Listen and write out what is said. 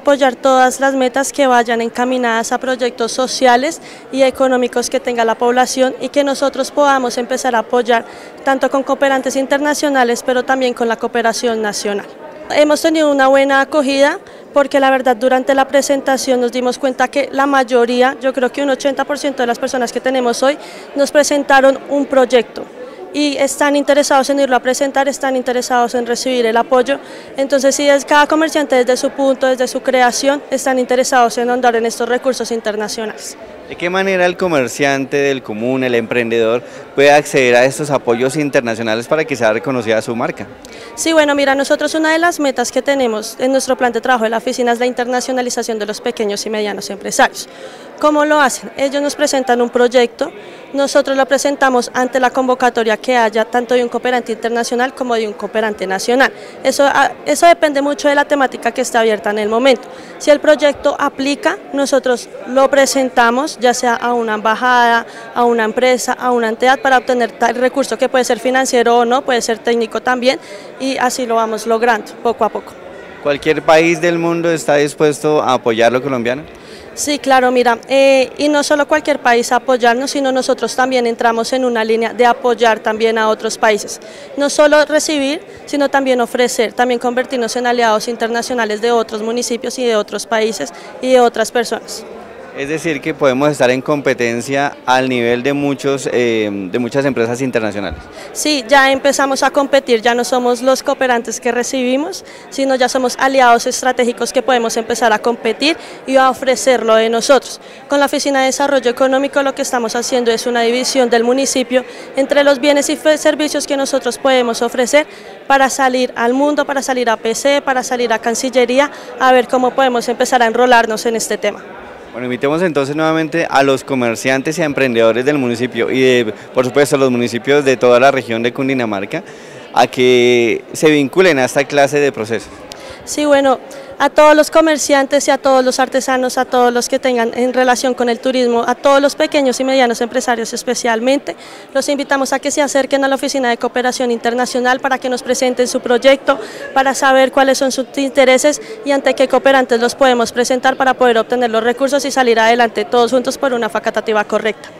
apoyar todas las metas que vayan encaminadas a proyectos sociales y económicos que tenga la población y que nosotros podamos empezar a apoyar tanto con cooperantes internacionales, pero también con la cooperación nacional. Hemos tenido una buena acogida porque la verdad durante la presentación nos dimos cuenta que la mayoría, yo creo que un 80% de las personas que tenemos hoy nos presentaron un proyecto y están interesados en irlo a presentar, están interesados en recibir el apoyo. Entonces, si es cada comerciante desde su punto, desde su creación, están interesados en andar en estos recursos internacionales. ¿De qué manera el comerciante del común, el emprendedor, puede acceder a estos apoyos internacionales para que sea reconocida su marca? Sí, bueno, mira, nosotros una de las metas que tenemos en nuestro plan de trabajo de la oficina es la internacionalización de los pequeños y medianos empresarios. ¿Cómo lo hacen? Ellos nos presentan un proyecto, nosotros lo presentamos ante la convocatoria que haya tanto de un cooperante internacional como de un cooperante nacional. Eso, ah, eso depende mucho de la temática que esté abierta en el momento. Si el proyecto aplica, nosotros lo presentamos ya sea a una embajada, a una empresa, a una entidad para obtener tal recurso que puede ser financiero o no, puede ser técnico también y así lo vamos logrando poco a poco. ¿Cualquier país del mundo está dispuesto a apoyar lo colombiano? Sí, claro, mira, eh, y no solo cualquier país apoyarnos, sino nosotros también entramos en una línea de apoyar también a otros países. No solo recibir, sino también ofrecer, también convertirnos en aliados internacionales de otros municipios y de otros países y de otras personas. Es decir, que podemos estar en competencia al nivel de, muchos, eh, de muchas empresas internacionales. Sí, ya empezamos a competir, ya no somos los cooperantes que recibimos, sino ya somos aliados estratégicos que podemos empezar a competir y a ofrecerlo de nosotros. Con la Oficina de Desarrollo Económico lo que estamos haciendo es una división del municipio entre los bienes y servicios que nosotros podemos ofrecer para salir al mundo, para salir a PC, para salir a Cancillería, a ver cómo podemos empezar a enrolarnos en este tema. Bueno, invitemos entonces nuevamente a los comerciantes y a emprendedores del municipio y de, por supuesto a los municipios de toda la región de Cundinamarca a que se vinculen a esta clase de procesos. Sí, bueno, a todos los comerciantes y a todos los artesanos, a todos los que tengan en relación con el turismo, a todos los pequeños y medianos empresarios especialmente, los invitamos a que se acerquen a la Oficina de Cooperación Internacional para que nos presenten su proyecto, para saber cuáles son sus intereses y ante qué cooperantes los podemos presentar para poder obtener los recursos y salir adelante todos juntos por una facatativa correcta.